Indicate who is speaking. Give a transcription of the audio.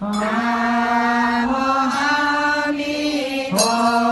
Speaker 1: 南无阿弥陀佛